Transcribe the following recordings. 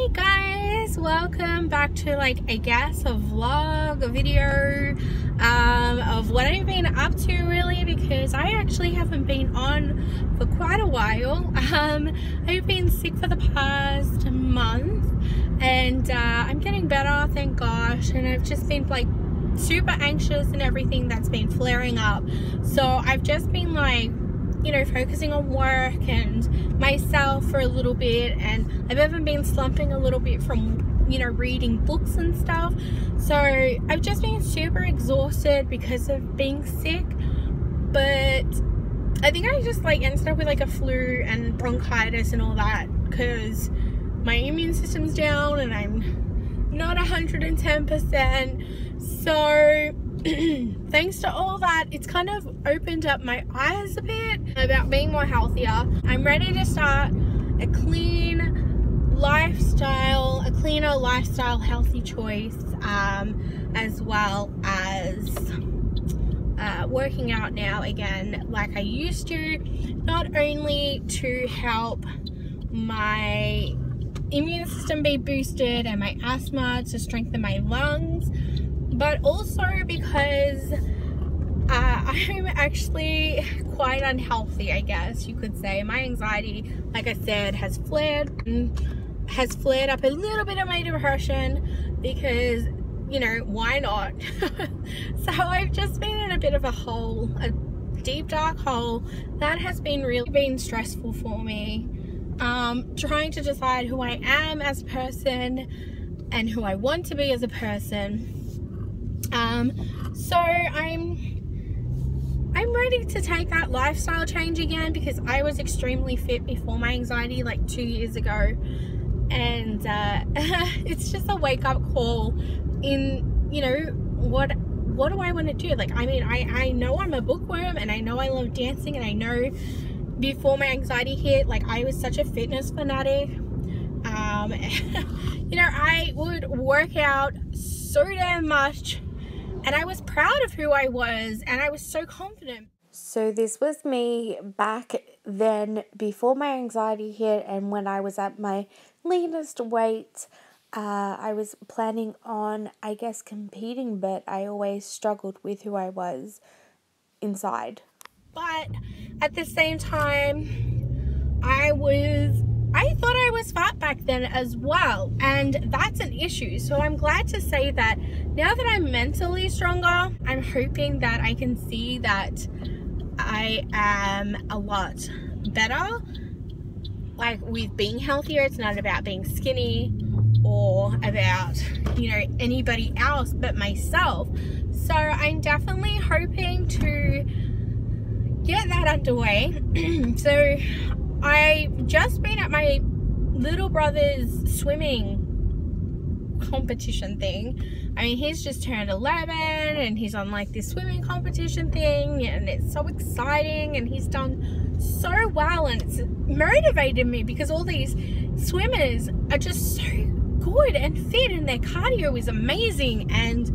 Hey guys, welcome back to like I guess a vlog, a video um, of what I've been up to really because I actually haven't been on for quite a while. Um, I've been sick for the past month and uh, I'm getting better thank gosh and I've just been like super anxious and everything that's been flaring up so I've just been like you know, focusing on work and myself for a little bit. And I've even been slumping a little bit from, you know, reading books and stuff. So I've just been super exhausted because of being sick. But I think I just like ended up with like a flu and bronchitis and all that because my immune system's down and I'm not 110%. So thanks to all that, it's kind of opened up my eyes a bit about being more healthier. I'm ready to start a clean lifestyle, a cleaner lifestyle, healthy choice, um, as well as uh, working out now again like I used to, not only to help my immune system be boosted and my asthma to strengthen my lungs but also because uh, I'm actually quite unhealthy, I guess you could say. My anxiety, like I said, has flared has flared up a little bit of my depression because, you know, why not? so I've just been in a bit of a hole, a deep dark hole that has been really been stressful for me. Um, trying to decide who I am as a person and who I want to be as a person um, so I'm I'm ready to take that lifestyle change again because I was extremely fit before my anxiety like two years ago. And uh, it's just a wake-up call in you know what what do I want to do? Like I mean I I know I'm a bookworm and I know I love dancing and I know before my anxiety hit like I was such a fitness fanatic. Um you know I would work out so damn much and I was proud of who I was and I was so confident. So, this was me back then before my anxiety hit, and when I was at my leanest weight. Uh, I was planning on, I guess, competing, but I always struggled with who I was inside. But at the same time, I was I thought I was fat back then as well, and that's an issue. So I'm glad to say that now that I'm mentally stronger, I'm hoping that I can see that I am a lot better. Like with being healthier, it's not about being skinny or about, you know, anybody else but myself. So I'm definitely hoping to get that underway. so I've just been at my little brother's swimming competition thing. I mean, he's just turned 11 and he's on like this swimming competition thing and it's so exciting and he's done so well and it's motivated me because all these swimmers are just so good and fit and their cardio is amazing and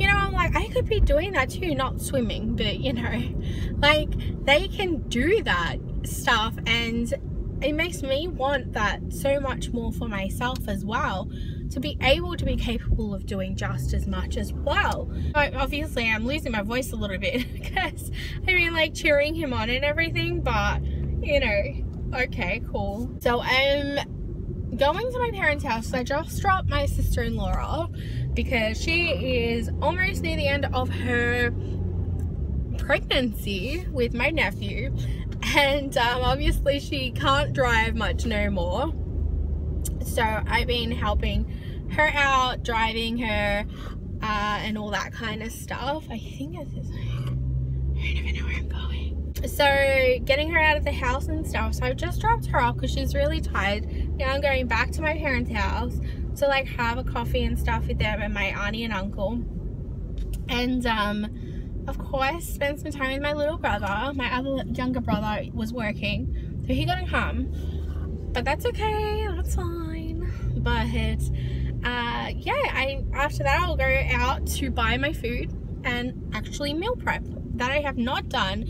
you know, I'm like, I could be doing that too, not swimming, but you know, like they can do that stuff and it makes me want that so much more for myself as well to be able to be capable of doing just as much as well. obviously I'm losing my voice a little bit because I mean like cheering him on and everything but you know okay cool. So I'm going to my parents house so I just dropped my sister-in-law off because she is almost near the end of her pregnancy with my nephew and um, obviously she can't drive much no more. So I've been helping her out driving her uh, and all that kind of stuff. I think it's I don't even know where I'm going. So getting her out of the house and stuff. So I've just dropped her off because she's really tired. Now I'm going back to my parents house to like have a coffee and stuff with them and my auntie and uncle. And um of course, spent some time with my little brother. My other younger brother was working, so he got home. But that's okay, that's fine. But uh, yeah, I after that I'll go out to buy my food and actually meal prep that I have not done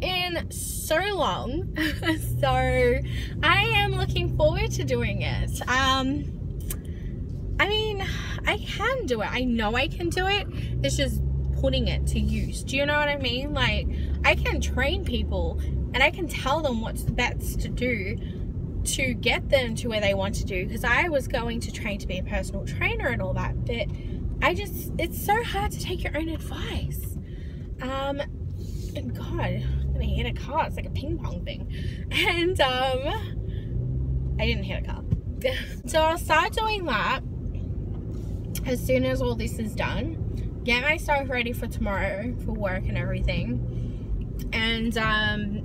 in so long. so I am looking forward to doing it. Um, I mean, I can do it. I know I can do it. It's just putting it to use. Do you know what I mean? Like, I can train people and I can tell them what's the best to do to get them to where they want to do because I was going to train to be a personal trainer and all that but I just it's so hard to take your own advice. Um and god I'm gonna hit a car. It's like a ping pong thing. And um I didn't hit a car. So I'll start doing that as soon as all this is done get myself ready for tomorrow for work and everything and um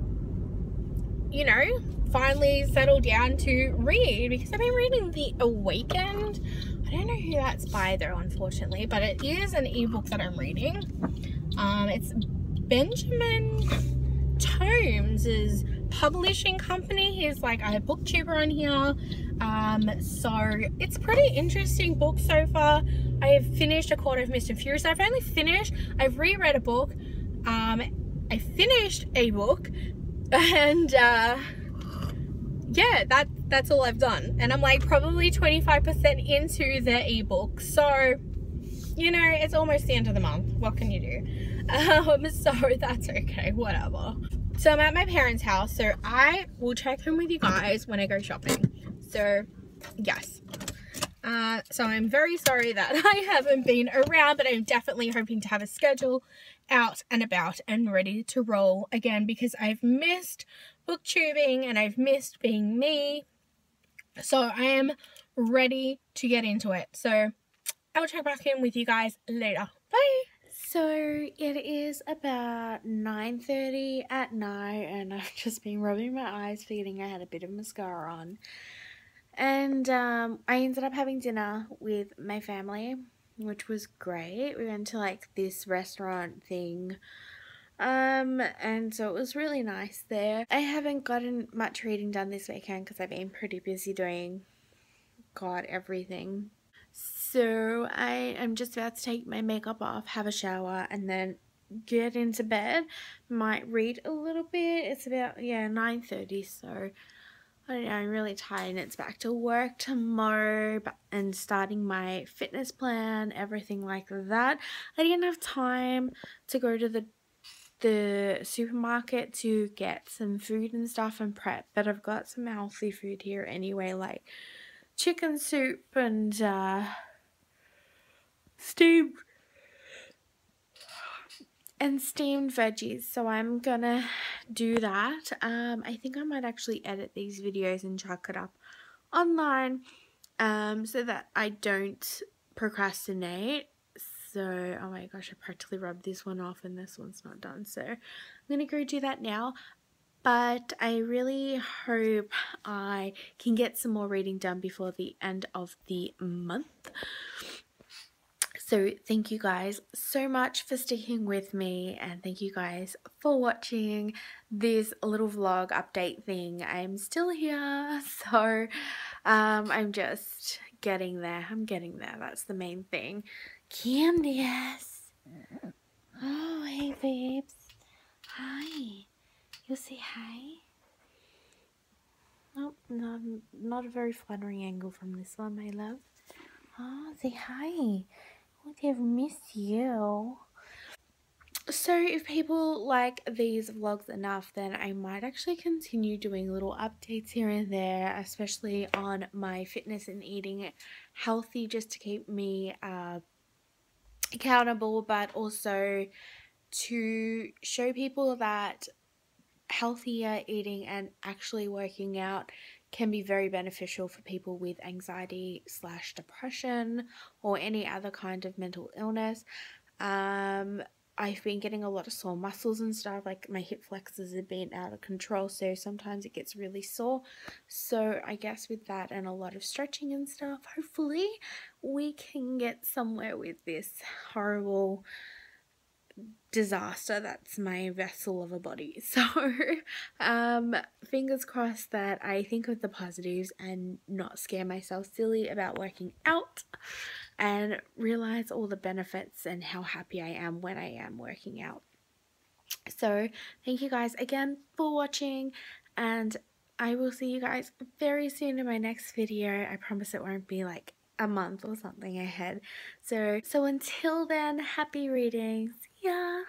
you know finally settled down to read because I've been reading The Awakened. I don't know who that's by though, unfortunately, but it is an ebook that I'm reading. Um, it's Benjamin Tomes' publishing company. He's like a booktuber on here. Um, so it's pretty interesting book so far. I have finished A Court of Mist and Fury. So I've only finished, I've reread a book. Um, I finished a book and uh, yeah, that that's all I've done. And I'm like probably 25% into the ebook. So, you know, it's almost the end of the month. What can you do? Um, so that's okay, whatever. So I'm at my parents' house, so I will check in with you guys when I go shopping. So, yes. Uh, so I'm very sorry that I haven't been around, but I'm definitely hoping to have a schedule out and about and ready to roll again because I've missed booktubing and I've missed being me. So I am ready to get into it. So I will check back in with you guys later. Bye! So it is about 9.30 at night and I've just been rubbing my eyes feeling I had a bit of mascara on. And um, I ended up having dinner with my family, which was great. We went to like this restaurant thing um, and so it was really nice there. I haven't gotten much reading done this weekend because I've been pretty busy doing, God, everything. So I am just about to take my makeup off, have a shower, and then get into bed. Might read a little bit. It's about, yeah, 9.30, so... I don't know, I'm really tired and it's back to work tomorrow and starting my fitness plan, everything like that. I didn't have time to go to the the supermarket to get some food and stuff and prep, but I've got some healthy food here anyway, like chicken soup and uh, steamed and steamed veggies. So I'm gonna do that. Um, I think I might actually edit these videos and chuck it up online um, so that I don't procrastinate so, oh my gosh, I practically rubbed this one off and this one's not done. So, I'm to go do that now. But I really hope I can get some more reading done before the end of the month. So thank you guys so much for sticking with me and thank you guys for watching this little vlog update thing. I'm still here so um, I'm just getting there. I'm getting there. That's the main thing. Candice. Oh, hey, babes. Hi. You say hi? Oh, not, not a very flattering angle from this one, my love. Oh, say hi. Oh, they've missed you. So if people like these vlogs enough, then I might actually continue doing little updates here and there, especially on my fitness and eating healthy just to keep me uh, accountable, but also to show people that healthier eating and actually working out can be very beneficial for people with anxiety slash depression or any other kind of mental illness. Um, I've been getting a lot of sore muscles and stuff, like my hip flexors have been out of control, so sometimes it gets really sore. So, I guess with that and a lot of stretching and stuff, hopefully we can get somewhere with this horrible disaster that's my vessel of a body. So, um, fingers crossed that I think of the positives and not scare myself silly about working out and realize all the benefits and how happy I am when I am working out. So, thank you guys again for watching, and I will see you guys very soon in my next video. I promise it won't be like a month or something ahead. So, so until then, happy readings. Yeah.